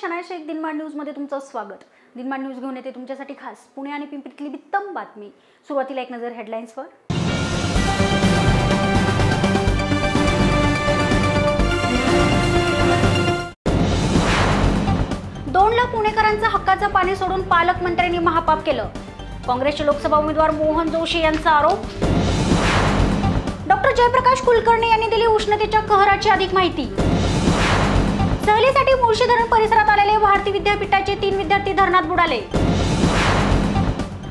शनाय शेख दिनमान न्यूजमध्ये तुमचं स्वागत. दिनमान न्यूज घेऊन येते तुमच्यासाठी खास. पुणे आणि पिंपरीतली वित्तम बातमी. सुरुवातीला एक नजर हेडलाईन्सवर दोनला पुणेकरांचं हक्काचं पाणी सोडून पालकमंत्र्यांनी महापाप केलं. काँग्रेसचे लोकसभा उमेदवार मोहन जोशी यांचा आरोप. डॉक्टर जयप्रकाश कुलकर्णी यांनी दिली उष्णतेच्या कहराची अधिक माहिती. सहलीसाठी मुळशी धरण परिसरात आलेले भारती विद्यापीठाचे तीन विद्यार्थी धरणात बुडाले.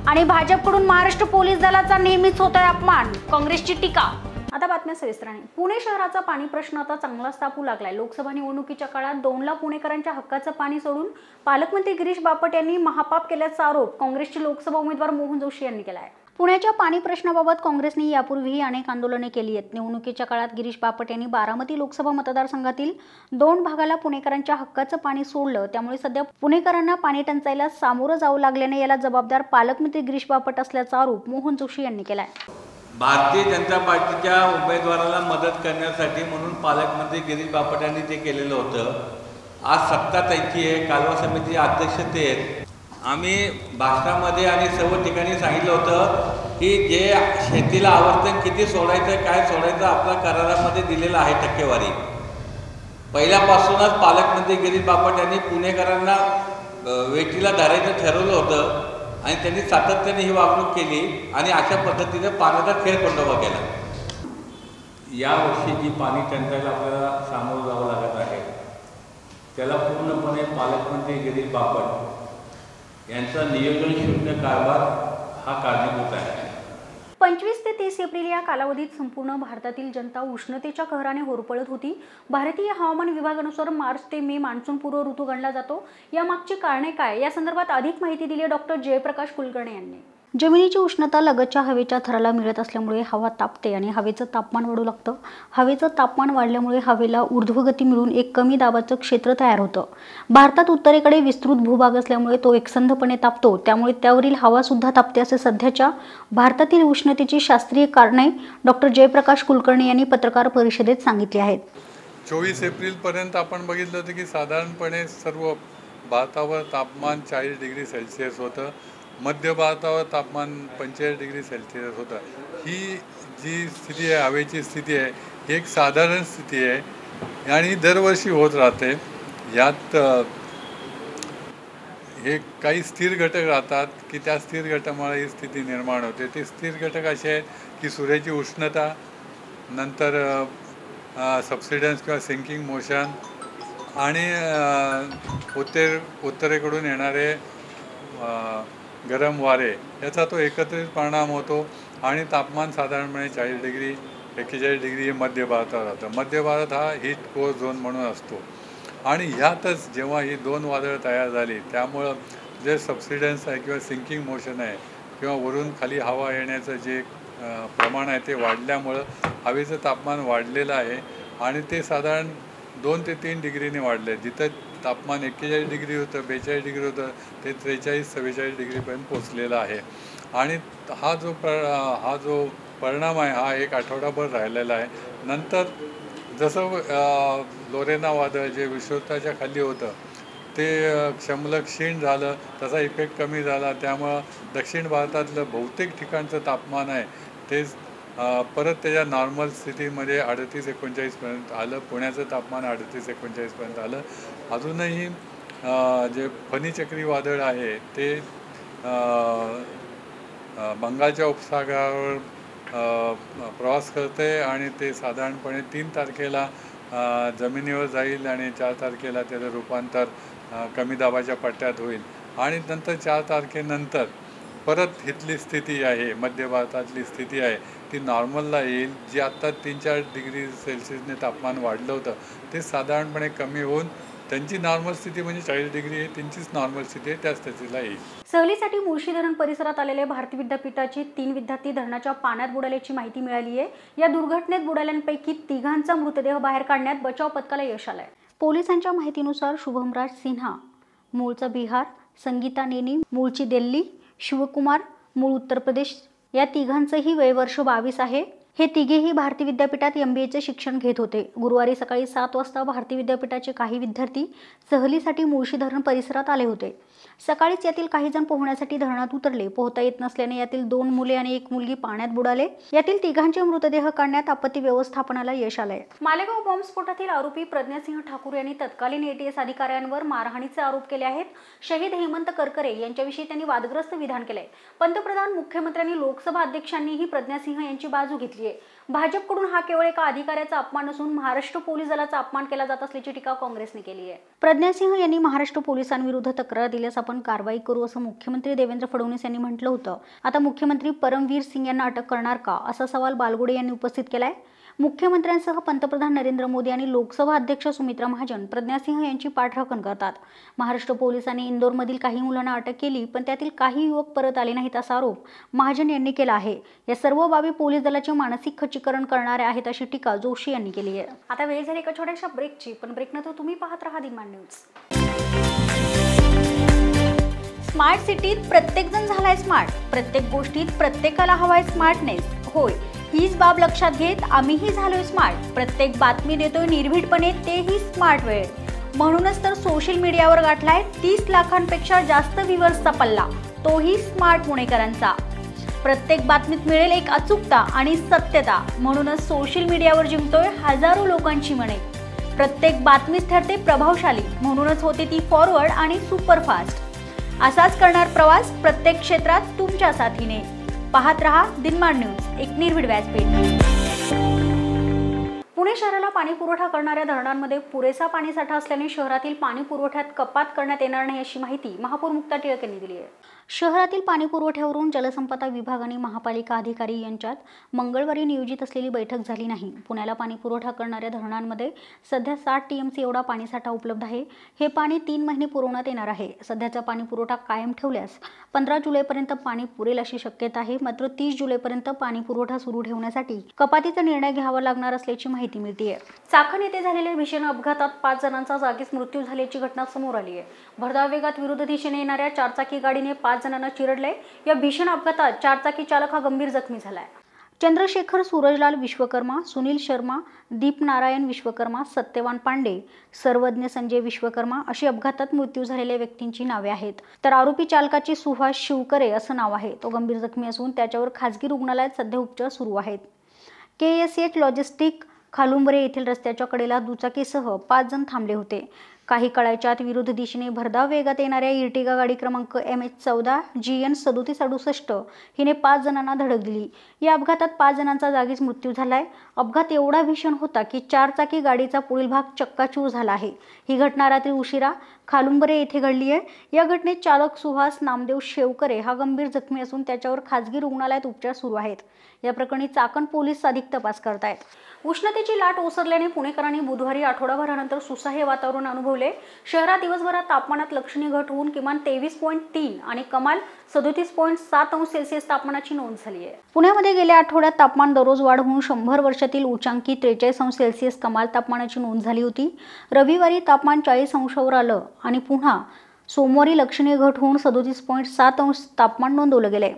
आणि भाजपकडून महाराष्ट्र पोलीस दलाचा नेहमीच होतोय अपमान काँग्रेसची टीका. आता बातम्या सविस्तराने. पुणे शहराचा पाणी प्रश्न आता चांगलाच तापू लागलाय. लोकसभा निवडणुकीच्या काळात दोनला पुणेकरांच्या हक्काचं पाणी सोडून पालकमंत्री गिरीश बापट यांनी महापाप केल्याचा आरोप काँग्रेसचे लोकसभा उमेदवार मोहन जोशी यांनी केला आहे पुण्याच्या पाणी प्रश्नाबाबत काँग्रेसने यापूर्वीही अनेक आंदोलने केली आहेत. निवडणुकीच्या काळात गिरीश बापट यांनी बारामती लोकसभा मतदारसंघातील दोन भागाला पुणेकरांच्या हक्काचं पाणी सोडलं. त्यामुळे सध्या पुणेकरांना पाणी टंचाईला सामोरं जावं लागल्याने याला जबाबदार पालकमंत्री गिरीश बापट असल्याचा आरोप मोहन जोशी यांनी केला आहे भारतीय जनता पार्टीच्या उमेदवाराला मदत करण्यासाठी म्हणून पालकमंत्री गिरीश बापट यांनी ते केलेलं होतं आज सत्ता त्यांची आहे कालवा समिती अध्यक्ष ते आहेत. आम्ही भाषणामध्ये आणि सर्व ठिकाणी सांगितलं होतं की जे शेतीला आवर्तन किती सोडायचं काय सोडायचं आपल्या करारामध्ये दिलेलं आहे टक्केवारी. पहिल्यापासूनच पालकमंत्री गिरीश बापट यांनी पुणेकरांना वेटीला वेठीला धरायचं ठरवलं होतं आणि त्यांनी सातत्याने ही वागणूक केली आणि अशा पद्धतीने पाण्याचा खेळखंडोबा केला. यावर्षी जी पाणी टंचाईला आपल्याला सामोरं जावं लागत आहे त्याला पूर्णपणे पालकमंत्री गिरीश बापट यांचा नियोजन शून्य कारभार हा कारणीभूत आहे. पंचवीस ते तीस एप्रिल या कालावधीत संपूर्ण भारतातील जनता उष्णतेच्या कहराने होरपळत होती. भारतीय हवामान विभागानुसार मार्च ते मे मान्सून पूर्व ऋतू गणला जातो. या मागची कारणे काय? या संदर्भात अधिक माहिती दिली आहे डॉक्टर जयप्रकाश कुलकर्णी यांनी. जमिनीची उष्णता लगतच्या हवेच्या थराला मिळत असल्यामुळे हवा तापते आणि हवेचं तापमान वाढू लागतं. हवेचं तापमान वाढल्यामुळे हवेला ऊर्ध्वगती मिळून एक कमी दाबाचं क्षेत्र तयार होतं. भारतात उत्तरेकडे विस्तृत भूभाग असल्यामुळे तो एकसंधपणे तापतो. त्यामुळे त्यावरील हवा सुद्धा तापते असे सध्याच्या भारतातील उष्णतेची शास्त्रीय कारणे डॉक्टर जयप्रकाश कुलकर्णी यांनी पत्रकार परिषदेत सांगितली आहेत. चोवीस एप्रिलपर्यंत आपण बघितलं होतं की साधारणपणे सर्व भारतावर तापमान चाळीस डिग्री सेल्सिअस होतं. मध्य भारतावर तापमान पंचेचाळीस डिग्री सेल्सिअस होतं. ही जी स्थिती आहे हवेची स्थिती आहे ही एक साधारण स्थिती आहे. आणि दरवर्षी होत राहते. यात हे काही स्थिर घटक राहतात की त्या स्थिर घटकामुळे ही स्थिती निर्माण होते. ते स्थिर घटक असे आहेत की सूर्याची उष्णता नंतर सबसिडन्स किंवा सिंकिंग मोशन आणि उत्तेर उत्तर उत्तरेकडून येणारे गरम वारे याचा तो एकत्रित परिणाम होतो आणि तापमान साधारणपणे चाळीस डिग्री एक्केचाळीस डिग्री हे मध्य भारतात राहतं. मध्य भारत हा हीट कोर झोन म्हणून असतो. आणि ह्यातच जेव्हा ही दोन वादळं तयार झाली त्यामुळं जे सबसिडन्स आहे किंवा सिंकिंग मोशन आहे किंवा वरून खाली हवा येण्याचं जे प्रमाण आहे ते वाढल्यामुळं हवेचं तापमान वाढलेलं आहे आणि ते साधारण दोन ते तीन डिग्रीने वाढलं आहे जिथं तापमान एक्केचाळीस डिग्री होतं बेचाळीस डिग्री होतं ते त्रेचाळीस चव्वेचाळीस डिग्रीपर्यंत पोचलेलं आहे. आणि हा जो प्र हा जो परिणाम आहे हा एक आठवडाभर राहिलेला आहे. नंतर जसं लोरेना वादळ जे विश्वताच्या खाली होतं ते क्षमल क्षीण झालं त्याचा इफेक्ट कमी झाला. त्यामुळं दक्षिण भारतातलं बहुतेक ठिकाणचं तापमान आहे ते परत त्याच्या नॉर्मल स्थितीमध्ये अडतीस एकोणचाळीसपर्यंत आलं. पुण्याचं तापमान अडतीस एकोणचाळीसपर्यंत आलं. अजूनही जे फनी चक्रीवादळ आहे ते बंगालच्या उपसागरावर प्रवास करते आणि ते साधारणपणे तीन तारखेला जमिनीवर जाईल आणि चार तारखेला त्याचं रूपांतर कमी दाबाच्या पट्ट्यात होईल. आणि नंतर चार तारखेनंतर परत हिथली स्थिती आहे मध्य भारतातली स्थिती आहे ती नॉर्मलला येईल. जी आत्ता तीन चार डिग्री सेल्सिअसने तापमान वाढलं होतं ते साधारणपणे कमी होऊन त्यांची नॉर्मल स्थिती म्हणजे चाळीस डिग्री आहे त्यांचीच नॉर्मल स्थिती आहे त्या स्थितीला येईल. सहलीसाठी मुळशी धरण परिसरात आलेले भारती विद्यापीठाचे तीन विद्यार्थी धरणाच्या पाण्यात बुडाल्याची माहिती मिळाली आहे. या दुर्घटनेत बुडाल्यांपैकी तिघांचा मृतदेह बाहेर काढण्यात बचाव पथकाला यश आलंय. पोलिसांच्या माहितीनुसार शुभमराज सिन्हा मूळचा बिहार संगीता नेनी मूळची दिल्ली शिवकुमार मूळ उत्तर प्रदेश या तिघांचंही वय वर्ष बावीस आहे. हे तिघेही भारती विद्यापीठात एम बी एचे शिक्षण घेत होते. गुरुवारी सकाळी सात वाजता भारती विद्यापीठाचे काही विद्यार्थी सहलीसाठी मुळशी धरण परिसरात आले होते. सकाळीच यातील काही जण पोहण्यासाठी धरणात उतरले. पोहता येत नसल्याने यातील दोन मुले आणि एक मुलगी पाण्यात बुडाले. यातील तिघांचे मृतदेह काढण्यात आपत्ती व्यवस्थापनाला यश आलंय. मालेगाव बॉम्बस्फोटातील आरोपी प्रज्ञासिंह ठाकूर यांनी तत्कालीन एटीएस अधिकाऱ्यांवर मारहाणीचे आरोप केले आहेत. शहीद हेमंत करकरे यांच्याविषयी त्यांनी वादग्रस्त विधान केलंय. पंतप्रधान मुख्यमंत्र्यांनी लोकसभा अध्यक्षांनीही प्रज्ञासिंह यांची बाजू घेतली आहे भाजपकडून हा केवळ एका अधिकाऱ्याचा अपमान असून महाराष्ट्र पोलीस दलाचा अपमान केला जात असल्याची टीका काँग्रेसने केली आहे. प्रज्ञासिंह यांनी महाराष्ट्र पोलिसांविरुद्ध तक्रार दिल्यास आपण कारवाई करू असं मुख्यमंत्री देवेंद्र फडणवीस यांनी म्हटलं होतं. आता मुख्यमंत्री परमवीर सिंग यांना अटक करणार का? असा सवाल बालगुडे यांनी उपस्थित केलाय. मुख्यमंत्र्यांसह पंतप्रधान नरेंद्र मोदी आणि लोकसभा अध्यक्ष सुमित्रा महाजन प्रज्ञासिंह यांची पाठराखण करतात. महाराष्ट्र पोलिसांनी इंदोरमधील काही मुलांना अटक केली पण त्यातील काही युवक परत आले नाहीत असा आरोप महाजन यांनी केला आहे. या सर्व बाबी पोलीस दलाचे मानसिक खच्चीकरण करणाऱ्या आहेत अशी टीका जोशी यांनी केली आहे. आता वेळ झाली एका छोट्याशा ब्रेकची पण ब्रेकनंतर तुम्ही पाहत राहा दिमान न्यूज स्मार्ट सिटीत प्रत्येकजण झालाय स्मार्ट प्रत्येक गोष्टीत प्रत्येकाला हवाय स्मार्टनेस होय. हीच बाब लक्षात घेत आम्हीही झालोय स्मार्ट. प्रत्येक बातमी देतोय निर्भीडपणे तेही स्मार्ट वेळ म्हणूनच तर सोशल मीडियावर गाठलाय तीस लाखांपेक्षा जास्त व्ह्युअर्सचा पल्ला. तोही स्मार्ट पुणेकरांचा. प्रत्येक बातमीत मिळेल एक अचूकता आणि सत्यता. म्हणूनच सोशल मीडियावर जिंकतोय हजारो लोकांची मने. प्रत्येक बातमीच ठरते प्रभावशाली. म्हणूनच होते ती फॉरवर्ड आणि सुपरफास्ट असाच करणार प्रवास प्रत्येक क्षेत्रात तुमच्या साथीने. पाहत रहा दिनमान न्यूज एक निर्भीड व्यासपीठ. पुणे शहराला पाणी पुरवठा करणाऱ्या धरणांमध्ये पुरेसा पाणीसाठा असल्याने शहरातील पाणी पुरवठ्यात कपात करण्यात येणार नाही अशी माहिती महापौर मुक्ता टिळक यांनी दिली आहे. शहरातील पाणी पुरवठ्यावरून जलसंपदा विभाग आणि महापालिका अधिकारी यांच्यात मंगळवारी नियोजित असलेली बैठक झाली नाही. पुण्याला पाणी पुरवठा करणाऱ्या धरणांमध्ये सध्या साठ टी एम सी एवढा पाणीसाठा उपलब्ध आहे. हे पाणी तीन महिने पुरवण्यात येणार आहे. सध्याचा पाणी पुरवठा कायम ठेवल्यास पंधरा जुलैपर्यंत पाणी पुरेल अशी शक्यता आहे. मात्र तीस जुलैपर्यंत पाणी पुरवठा सुरू ठेवण्यासाठी कपातीचा निर्णय घ्यावा लागणार असल्याची माहिती मिळते चाकण येथे झालेल्या भीषण अपघातात पाच जणांचा जागीच मृत्यू झाल्याची घटना समोर आली आहे. भरधाव वेगात विरुद्ध दिशेने येणाऱ्या चारचाकी गाडीने पाच जणांना चिरडले. या भीषण अपघातात चारचाकी चालक हा गंभीर जखमी झालाय. चंद्रशेखर सूरजलाल विश्वकर्मा सुनील शर्मा दीप नारायण विश्वकर्मा सत्यवान पांडे सर्वज्ञ संजय विश्वकर्मा अशी अपघातात मृत्यू झालेल्या व्यक्तींची नावे आहेत. तर आरोपी चालकाचे सुभाष शिवकरे असं नाव आहे. तो गंभीर जखमी असून त्याच्यावर खासगी रुग्णालयात सध्या उपचार सुरू आहेत. K S H logistic Khalumbre येथील रस्त्याच्या कडेला दुचाकीसह पाच जण थांबले होते. काही काळाच्या आत विरुद्ध दिशेने भरधाव वेगात येणाऱ्या इर्टिगा गाडी क्रमांक एम एच चौदा जी एन सदोतीस अडुसष्ट हिने पाच जणांना धडक दिली. या अपघातात पाच जणांचा जागीच मृत्यू झालाय. अपघात एवढा भीषण होता की चारचाकी गाडीचा पुढील भाग चक्काचूर झाला आहे. ही घटना रात्री उशिरा खालुंबरे येथे घडली आहे. या घटनेत चालक सुहास नामदेव शेवकरे हा गंभीर जखमी असून त्याच्यावर खासगी रुग्णालयात उपचार सुरू आहेत. या प्रकरणी चाकण पोलीस अधिक तपास करतायत. उष्णतेची लाट ओसरल्याने पुणेकरांनी बुधवारी आठवडाभरानंतर सुसाहे वातावरण अनुभवले. शहरात दिवसभरात तापमानात लक्षणीय घट होऊन किमान तेवीस पॉईंट तीन आणि कमाल सदोतीस पॉईंट सात अंश सेल्सिअस तापमानाची नोंद झाली आहे. पुण्यामध्ये गेल्या आठवड्यात तापमान दररोज वाढ होऊन शंभर वर्षातील उच्चांकी त्रेचाळीस अंश सेल्सिअस कमाल तापमानाची नोंद झाली होती. रविवारी तापमान चाळीस अंशावर आलं. आणि पुन्हा सोमवारी लक्षणीय घट होऊन सदोतीस पॉईंट सात अंश तापमान नोंदवलं गेलंय.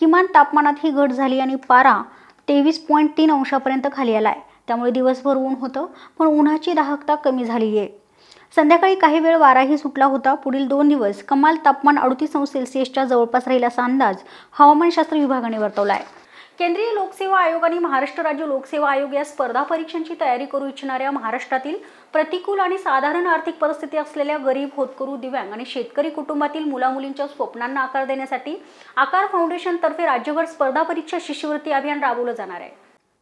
किमान तापमानात ही घट झाली आणि पारा तेवीस पॉईंट तीन अंशापर्यंत खाली आलाय. त्यामुळे दिवसभर ऊन होतं पण उन्हाची दाहकता कमी झाली आहे संध्याकाळी काही वेळ वाराही सुटला होता. पुढील दोन दिवस कमाल तापमान अडतीस अंश सेल्सिअसच्या जवळपास राहील असा अंदाज हवामानशास्त्र विभागाने वर्तवला आहे केंद्रीय लोकसेवा आयोग आणि महाराष्ट्र राज्य लोकसेवा आयोग या स्पर्धा परीक्षांची तयारी करू इच्छिणाऱ्या महाराष्ट्रातील प्रतिकूल आणि साधारण आर्थिक परिस्थिती असलेल्या गरीब होतकरू दिव्यांग आणि शेतकरी कुटुंबातील मुलामुलींच्या स्वप्नांना आकार देण्यासाठी आकार फाउंडेशनतर्फे राज्यभर स्पर्धा परीक्षा शिष्यवृत्ती अभियान राबवलं जाणार आहे.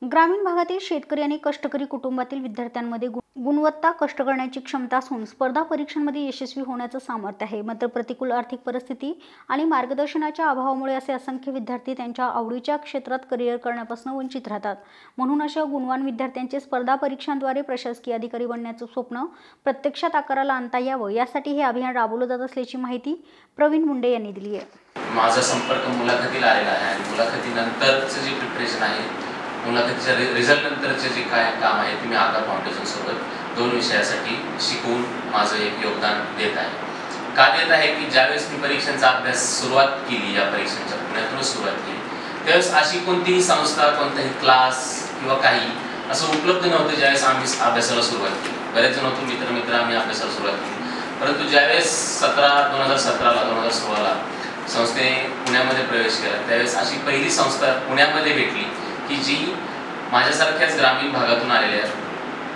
ग्रामीण भागातील शेतकरी आणि कष्टकरी कुटुंबातील विद्यार्थ्यांमध्ये गुणवत्ता कष्ट करण्याची क्षमता असून स्पर्धा परीक्षांमध्ये यशस्वी होण्याचं सामर्थ्य आहे. मात्र प्रतिकूल आर्थिक परिस्थिती आणि मार्गदर्शनाच्या अभावामुळे असे असंख्य विद्यार्थी त्यांच्या आवडीच्या क्षेत्रात करिअर करण्यापासून वंचित राहतात. म्हणून अशा गुणवान विद्यार्थ्यांचे स्पर्धा परीक्षांद्वारे प्रशासकीय अधिकारी बनण्याचं स्वप्न प्रत्यक्षात आकाराला आणता यावं यासाठी हे अभियान राबवलं जात असल्याची माहिती प्रवीण मुंडे यांनी दिली आहे. माझा संपर्क मुलाखतीला आलेला आहे आणि मुलाखतीनंतरचं जे प्रिपरेशन आहे मुलाखतीच्या रि रिझल्ट नंतरचे जे काय काम आहे ते मी आधार फाउंडेशन सोबत दोन विषयासाठी शिकवून माझं एक योगदान देत आहे. का देत आहे की ज्यावेळेस मी परीक्षांचा अभ्यास सुरुवात केली या परीक्षांच्या पुण्यातूनच सुरुवात केली त्यावेळेस अशी कोणतीही संस्था कोणताही क्लास किंवा काही असं उपलब्ध नव्हतं ज्यावेळेस आम्ही अभ्यासाला सुरुवात केली. बरेच जण होतो मित्र मित्र आम्ही अभ्यासाला सुरुवात केली. परंतु ज्यावेळेस सतरा दोन हजार सतराला दोन हजार सोळाला संस्थेने पुण्यामध्ये प्रवेश केला त्यावेळेस अशी पहिली संस्था पुण्यामध्ये भेटली की जी माझ्यासारख्याच ग्रामीण भागातून आलेल्या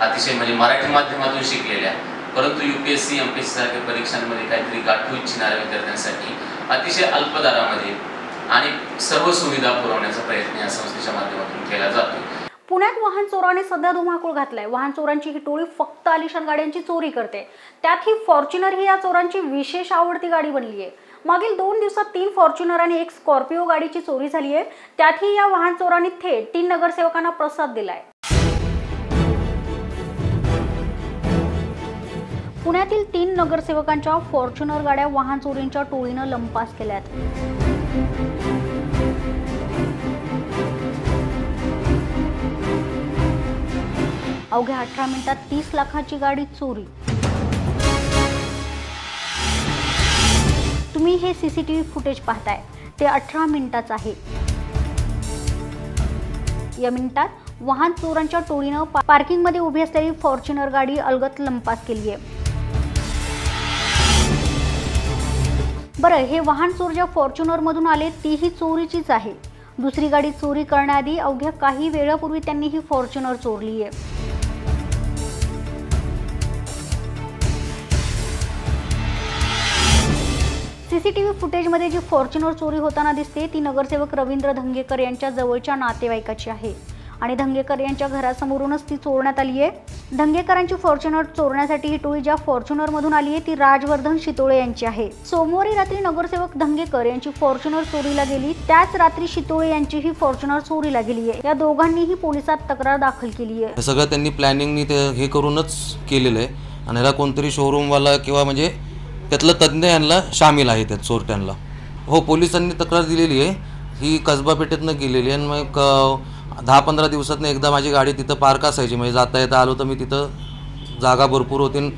अतिशय म्हणजे मराठी माध्यमातून शिकलेल्या परंतु U P S C M P S C सारख्या परीक्षांमध्ये काहीतरी गाठू इच्छिणाऱ्या विद्यार्थ्यांसाठी अतिशय अल्प दरामध्ये आणि सर्व सुविधा पुरवण्याचा प्रयत्न या संस्थेच्या माध्यमातून केला जातो पुण्यात वाहन चोराने सध्या धुमाकूळ घातलाय. वाहन चोरांची ही टोळी फक्त आलिशान गाड्यांची चोरी करते. त्यात ही फॉर्च्युनर ही या चोरांची विशेष आवडती गाडी बनली आहे मागील दोन दिवसात तीन फॉर्च्युनर आणि एक स्कॉर्पिओ गाडीची चोरी झाली आहे. त्यातही या वाहन चोरांनी थेट तीन नगरसेवकांना प्रसाद दिलाय. पुण्यातील तीन नगरसेवकांच्या फॉर्च्युनर गाड्या वाहन चोरींच्या टोळीनं लंपास केल्यात. अवघ्या अठरा मिनिटात तीस लाखाची गाडी चोरी. तुम्ही हे C C T V footage पाहताय. ते अठरा मिनिटाचं आहे. या मिनिटात वाहन चोरांच्या टोळीनं पार्किंगमध्ये उभी असलेली फॉर्च्युनर गाडी अलगत लंपास केली आहे बरं हे वाहन चोर ज्या फॉर्च्युनरमधून आले तीही चोरीचीच आहे. दुसरी गाडी चोरी करण्याआधी अवघ्या काही वेळापूर्वी त्यांनी ही फॉर्च्युनर चोरली आहे सीसीटीव्ही फुटेजमध्ये जी फॉर्च्युनर चोरी होताना दिसते ती नगरसेवक रवींद्र धंगेकर यांच्या जवळच्या नातेवाईकाची आहे. आणि धंगेकर यांच्या घरासमोरूनच ती चोरण्यात आली आहे. धंगेकरांची फॉर्च्युनर चोरण्यासाठी ही टोळी ज्या फॉर्च्युनरमधून आली आहे ती राजवर्धन शितोळे यांची आहे. सोमवारी रात्री नगरसेवक धंगेकर यांची फॉर्च्युनर चोरीला गेली त्याच रात्री शितोळे यांची ही फॉर्च्युनर चोरीला गेली आहे. या दोघांनीही पोलिसात तक्रार दाखल केली आहे. सगळं त्यांनी प्लॅनिंगनी हे करूनच केलेलं आहे. आणि ह्याला कोणतरी शोरूमवाला किंवा म्हणजे त्यातलं तज्ज्ञ यांना सामील आहे त्यात चोरट्यांना. हो पोलिसांनी तक्रार दिलेली आहे. ही कसबा पेठेतनं गेलेली आहे आणि मग क दहा पंधरा दिवसातनं एकदा माझी गाडी तिथं पार्क असायची म्हणजे जाता येता आलो तर मी तिथं जागा भरपूर होती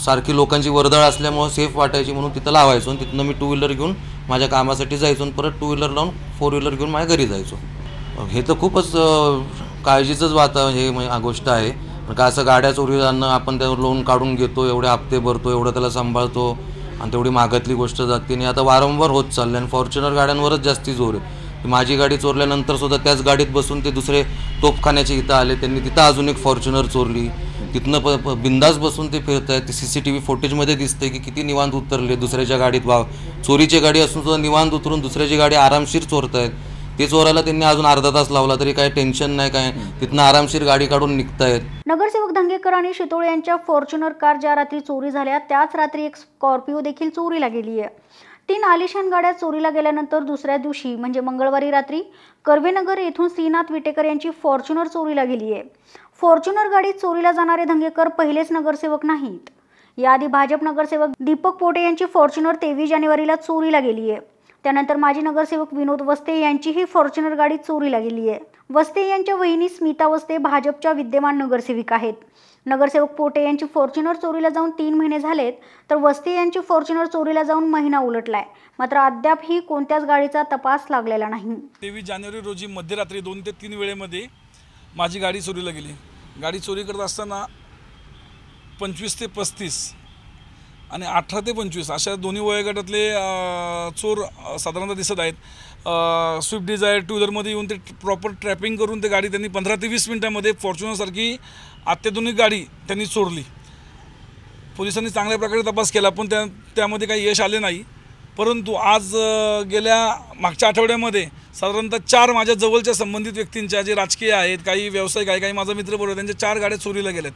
सारखी लोकांची वर्दळ असल्यामुळं सेफ वाटायची म्हणून तिथं लावायचो आणि तिथनं मी टू व्हीलर घेऊन माझ्या कामासाठी जायचो आणि परत टू व्हीलर लावून फोर व्हीलर घेऊन माझ्या घरी जायचो. हे तर खूपच काळजीचंच वाता हे गोष्ट आहे. का असं गाड्या चोरी जाणं आपण त्यावर लोन काढून घेतो एवढे हप्ते भरतो एवढं त्याला सांभाळतो आणि तेवढी मागातली गोष्ट जाते. आणि आता वारंवार होत चाललं आणि फॉर्च्युनर गाड्यांवरच जास्ती जोर आहे. माझी गाडी चोरल्यानंतर सुद्धा त्याच गाडीत बसून ते दुसरे तोपखान्याचे इथं आले. त्यांनी तिथं अजून एक फॉर्च्युनर चोरली. तिथनं प बिंदास बसून ते फिरत आहेत ते सी सी टी व्ही फुटेजमध्ये दिसतंय की किती निवांत उतरले. दुसऱ्याच्या गाडीत वा चोरीची गाडी असून सुद्धा निवांत उतरून दुसऱ्याची गाडी आरामशीर चोरत आहेत ते चोरायला त्यांनी अजून अर्धा तास लावला तरी काही टेन्शन नाही काय तिथनं आरामशीर गाडी काढून निघतायत. नगरसेवक धंगेकर आणि शितोळे यांच्या फॉर्च्युनर कार ज्या रात्री चोरी झाल्या त्याच रात्री एक स्कॉर्पिओ देखील चोरीला गेली आहे. तीन आलिशान गाड्या चोरीला गेल्यानंतर दुसऱ्या दिवशी म्हणजे मंगळवारी रात्री कर्वेनगर येथून श्रीनाथ विटेकर यांची फॉर्च्युनर चोरीला गेली आहे. फॉर्च्युनर गाडीत चोरीला जाणारे धंगेकर पहिलेच नगरसेवक नाहीत. याआधी भाजप नगरसेवक दीपक पोटे यांची फॉर्च्युनर तेवीस जानेवारीला चोरीला गेली आहे. त्यानंतर माजी नगरसेवक विनोद वस्ते यांचीही फॉर्च्युनर गाडी चोरीला गेली आहे. वस्ते यांच्या वहिनी स्मिता वस्ते भाजपच्या विद्यमान नगरसेविका आहेत. नगरसेवक पोटे यांची फॉर्च्युनर चोरीला जाऊन तीन महिने झालेत तर वस्ते यांची फॉर्च्युनर चोरीला जाऊन महिना उलटलाय. मात्र अद्याप ही कोणत्याच गाडीचा तपास लागलेला नाही. तेवीस जानेवारी रोजी मध्यरात्री दोन ते तीन वेळेमध्ये माझी गाडी चोरीला गेली. गाडी चोरी करत असताना पंचवीस ते पस्तीस आणि अठरा ते पंचवीस अशा दोन्ही वयोगटातले चोर साधारणतः दिसत आहेत. स्विफ्ट डिझायर टू व्हीलरमध्ये येऊन ते प्रॉपर ट्रॅपिंग करून ते गाडी त्यांनी पंधरा ते वीस मिनटामध्ये फॉर्च्युनरसारखी अत्याधुनिक गाडी त्यांनी चोरली. पोलिसांनी चांगल्या प्रकारे तपास केला पण त्या त्यामध्ये काही यश आले नाही. परंतु आज गेल्या मागच्या आठवड्यामध्ये साधारणतः चार माझ्या जवळच्या संबंधित व्यक्तींच्या जे राजकीय आहेत काही व्यावसायिक आहे काही माझा मित्र बरोबर त्यांच्या चार गाड्या चोरीला गेल्यात.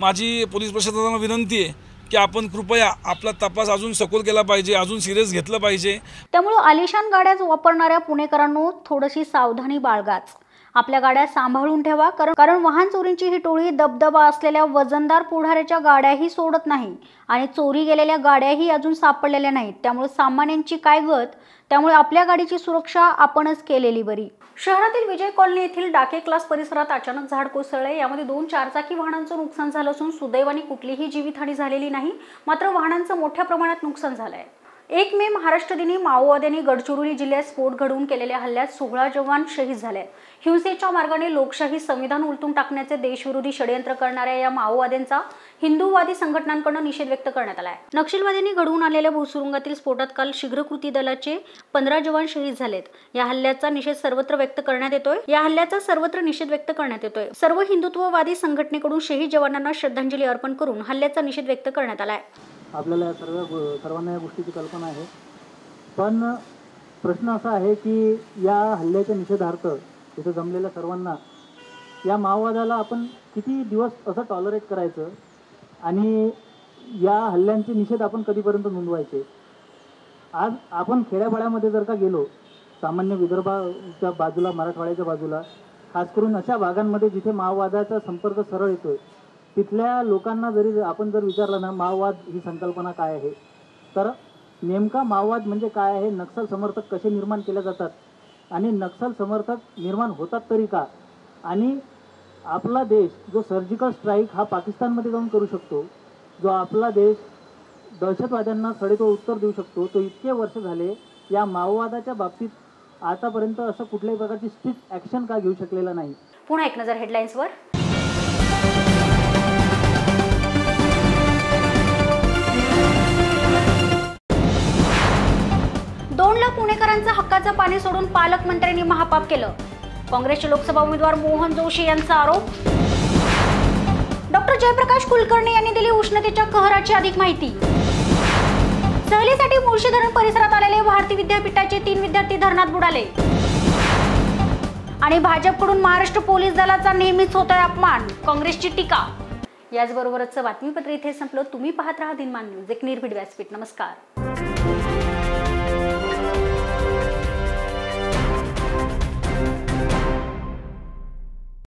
माझी पोलीस प्रशासनाला विनंती आहे की आपण कृपया आपला तपास अजून सखोल केला पाहिजे अजून सिरियस घेतलं पाहिजे. त्यामुळे आलिशान गाड्याच वापरणाऱ्या पुणेकरांनो थोडीशी सावधानी बाळगाच. आपल्या गाड्या सांभाळून ठेवा कारण कारण वाहन चोरींची ही टोळी दबदबा असलेल्या वजनदार पुढाऱ्याच्या गाड्याही सोडत नाही. आणि चोरी गेलेल्या गाड्याही अजून सापडलेल्या नाहीत. त्यामुळे सामान्यांची काय गत? त्यामुळे आपल्या गाडीची सुरक्षा आपणच केलेली बरी. शहरातील विजय कॉलनी येथील डाके क्लास परिसरात अचानक झाड कोसळले. यामध्ये दोन चारचाकी वाहनांचं नुकसान झालं असून सुदैवाने कुठलीही जीवितहानी झालेली नाही. मात्र वाहनांचं मोठ्या प्रमाणात नुकसान झालं आहे एक मे महाराष्ट्र दिनी माओवाद्यांनी गडचिरोली जिल्ह्यात स्फोट घडवून केलेल्या हल्ल्यात सोळा जवान शहीद झाले. हिंसेच्या मार्गाने लोकशाही संविधान उलटून टाकण्याचे देशविरोधी षडयंत्र करणाऱ्या या माओवाद्यांचा हिंदूवादी संघटनांकडून निषेध व्यक्त करण्यात आला आहे नक्षलवाद्यांनी घडवून आलेल्या भूसुरुंगातील स्फोटात काल शीघ्र कृती दलाचे पंधरा जवान शहीद झालेत. या हल्ल्याचा निषेध सर्वत्र व्यक्त करण्यात येतोय. या हल्ल्याचा सर्वत्र निषेध व्यक्त करण्यात येतोय. सर्व हिंदुत्ववादी संघटनेकडून शहीद जवानांना श्रद्धांजली अर्पण करून हल्ल्याचा निषेध व्यक्त करण्यात आला आहे आपल्याला या सर्व गो- सर्वांना या गोष्टीची कल्पना आहे. पण प्रश्न असा आहे की या हल्ल्याच्या निषेधार्थ इथं जमलेल्या सर्वांना या माओवादाला आपण किती दिवस असं टॉलरेट करायचं? आणि या हल्ल्यांचे निषेध आपण कधीपर्यंत नोंदवायचे? आज आपण खेड्यापाड्यामध्ये जर का गेलो सामान्य विदर्भाच्या बाजूला मराठवाड्याच्या बाजूला खास करून अशा भागांमध्ये जिथे माओवादाचा संपर्क सरळ येतोय तिथल्या लोकांना जरी आपण जर विचारलं ना माओवाद ही संकल्पना काय आहे? तर नेमका माओवाद म्हणजे काय आहे? नक्षल समर्थक कसे निर्माण केले जातात? आणि नक्षल समर्थक निर्माण होतात तरी का? आणि आपला देश जो सर्जिकल स्ट्राईक हा पाकिस्तानमध्ये जाऊन करू शकतो जो आपला देश दहशतवाद्यांना सडेतो उत्तर देऊ शकतो तो इतके वर्ष झाले या माओवादाच्या बाबतीत आतापर्यंत असं कुठल्याही प्रकारची स्ट्रिक्ट ॲक्शन का घेऊ शकलेला नाही. पुन्हा एक नजर हेडलाईन्सवर दोन लाख पुणेकरांचा हक्काचं पाणी सोडून पालकमंत्र्यांनी महापाप केलं. काँग्रेसचे लोकसभा उमेदवार मोहन जोशी यांचा आरोप. डॉक्टर जयप्रकाश कुलकर्णी यांनी दिली उष्णतेच्या कहराची अधिक माहिती. सहलीसाठी मुळशी धरण परिसरात आलेले भारती विद्यापीठाचे तीन विद्यार्थी धरणात बुडाले. आणि भाजपकडून महाराष्ट्र पोलीस दलाचा नेहमीच होतोय अपमान काँग्रेसची टीका. याचबरोबरच बातमीपत्र इथे संपलं. तुम्ही पाहत राहा दिनमान न्यूज. एक निर्भीड व्यासपीठ. नमस्कार.